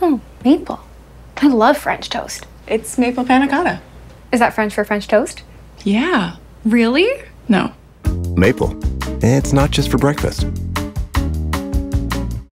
Oh, maple. I love French toast. It's maple panna cotta. Is that French for French toast? Yeah. Really? No. Maple. It's not just for breakfast.